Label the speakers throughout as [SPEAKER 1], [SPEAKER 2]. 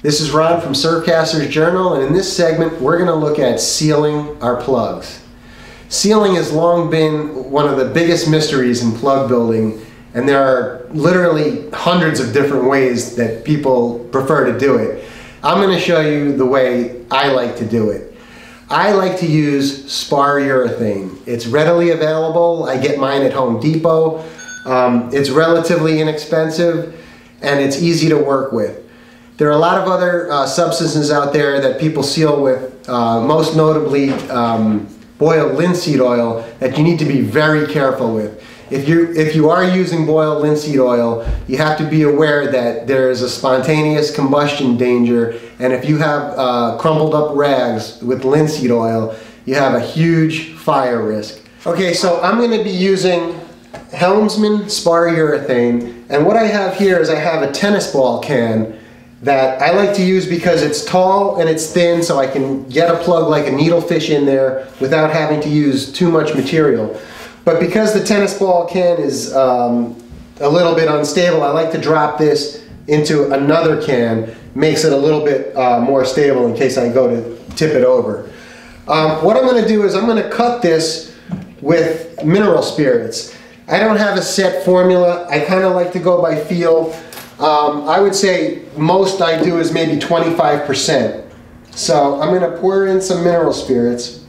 [SPEAKER 1] This is Ron from Surfcaster's Journal, and in this segment, we're going to look at sealing our plugs. Sealing has long been one of the biggest mysteries in plug building, and there are literally hundreds of different ways that people prefer to do it. I'm going to show you the way I like to do it. I like to use spar urethane. It's readily available. I get mine at Home Depot. Um, it's relatively inexpensive and it's easy to work with. There are a lot of other uh, substances out there that people seal with, uh, most notably um, boiled linseed oil that you need to be very careful with. If you, if you are using boiled linseed oil, you have to be aware that there is a spontaneous combustion danger and if you have uh, crumpled up rags with linseed oil, you have a huge fire risk. Okay, so I'm going to be using Helmsman spar urethane and what I have here is I have a tennis ball can that I like to use because it's tall and it's thin so I can get a plug like a needlefish in there without having to use too much material. But because the tennis ball can is um, a little bit unstable, I like to drop this into another can, makes it a little bit uh, more stable in case I go to tip it over. Um, what I'm going to do is I'm going to cut this with mineral spirits. I don't have a set formula. I kind of like to go by feel. Um, I would say most I do is maybe 25%. So I'm going to pour in some mineral spirits.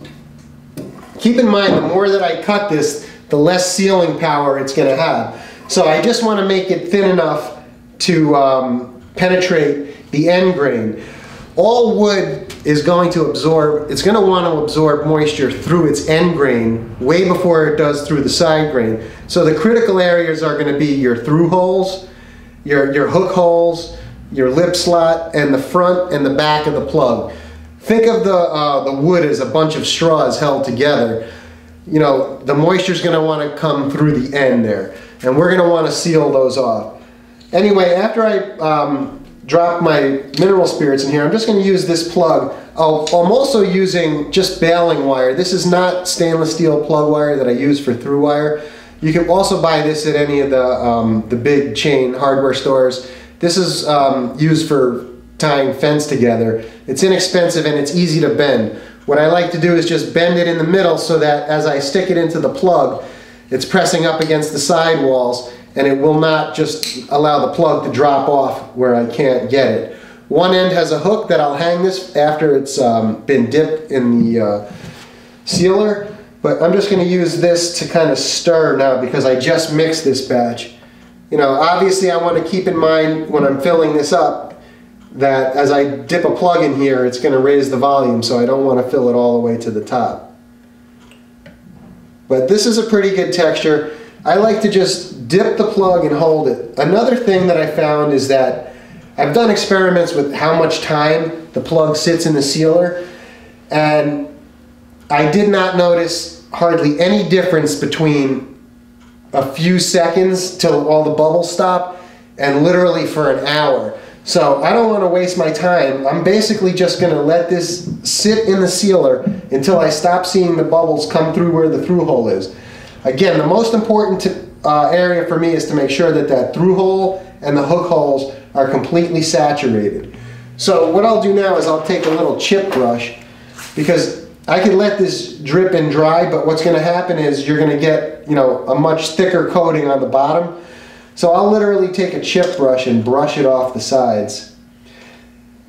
[SPEAKER 1] Keep in mind, the more that I cut this, the less sealing power it's going to have. So I just want to make it thin enough to um, penetrate the end grain. All wood is going to absorb, it's going to want to absorb moisture through its end grain way before it does through the side grain. So the critical areas are going to be your through holes, your, your hook holes, your lip slot, and the front and the back of the plug. Think of the, uh, the wood as a bunch of straws held together. You know, the moisture is going to want to come through the end there. And we're going to want to seal those off. Anyway, after I um, drop my mineral spirits in here, I'm just going to use this plug. Oh, I'm also using just baling wire. This is not stainless steel plug wire that I use for through wire. You can also buy this at any of the, um, the big chain hardware stores. This is um, used for tying fence together. It's inexpensive and it's easy to bend. What I like to do is just bend it in the middle so that as I stick it into the plug, it's pressing up against the side walls and it will not just allow the plug to drop off where I can't get it. One end has a hook that I'll hang this after it's um, been dipped in the uh, sealer but I'm just going to use this to kind of stir now because I just mixed this batch. You know, obviously I want to keep in mind when I'm filling this up that as I dip a plug in here, it's going to raise the volume, so I don't want to fill it all the way to the top. But this is a pretty good texture. I like to just dip the plug and hold it. Another thing that I found is that I've done experiments with how much time the plug sits in the sealer, and I did not notice hardly any difference between a few seconds till all the bubbles stop and literally for an hour. So I don't want to waste my time. I'm basically just going to let this sit in the sealer until I stop seeing the bubbles come through where the through hole is. Again, the most important uh, area for me is to make sure that that through hole and the hook holes are completely saturated. So what I'll do now is I'll take a little chip brush because I can let this drip and dry, but what's going to happen is you're going to get, you know, a much thicker coating on the bottom. So I'll literally take a chip brush and brush it off the sides.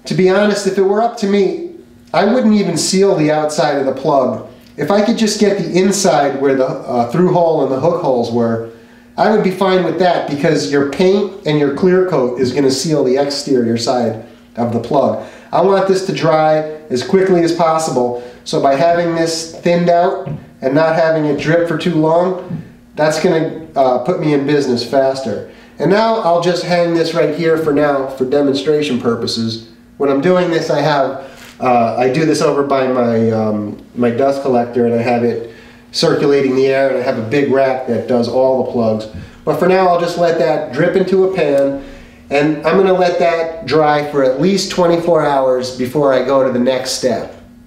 [SPEAKER 1] To be honest, if it were up to me, I wouldn't even seal the outside of the plug. If I could just get the inside where the uh, through hole and the hook holes were, I would be fine with that because your paint and your clear coat is going to seal the exterior side of the plug. I want this to dry as quickly as possible so by having this thinned out and not having it drip for too long, that's going to uh, put me in business faster. And now I'll just hang this right here for now for demonstration purposes. When I'm doing this I have, uh, I do this over by my, um, my dust collector and I have it circulating the air and I have a big rack that does all the plugs. But for now I'll just let that drip into a pan and I'm going to let that dry for at least 24 hours before I go to the next step.